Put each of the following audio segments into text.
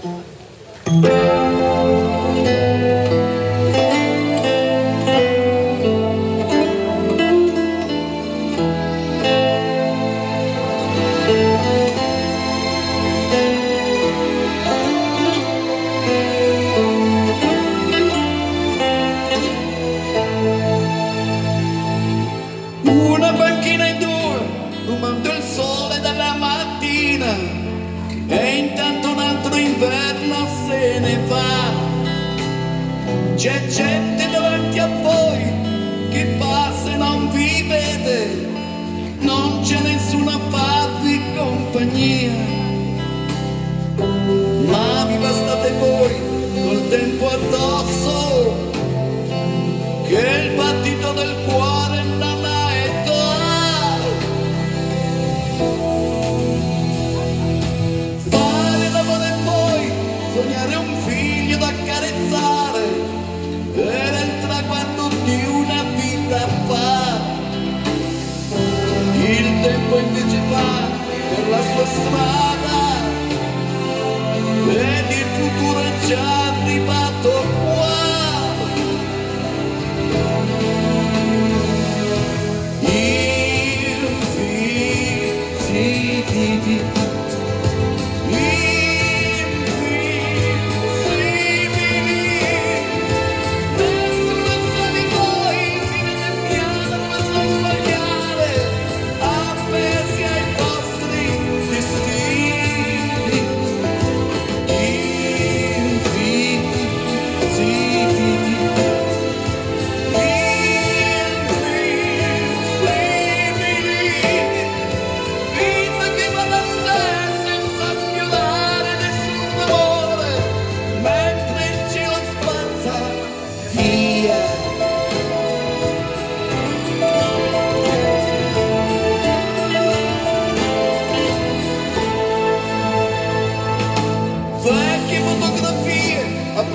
Una panchina in due, il sole dalla mattina C'è gente davanti a voi che passa e non vi vede, non c'è nessuno a farvi compagnia. Ma vi bastate voi col tempo addosso che il battito del cuore non ha età. Fare l'amore e poi sognare un figlio Il tempo invece va per la sua strada ed il futuro è già arrivato qua. Invisibili. Invisibili.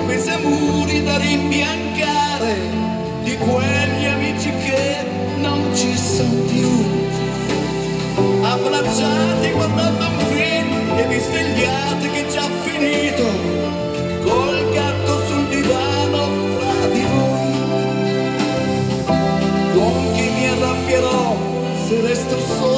mese muri da rimbiancare di quegli amici che non ci sono più. Abbracciati guardando un film e vi svegliate che è già finito, col gatto sul divano fra di voi. Con chi mi arrabbierò se resto solo?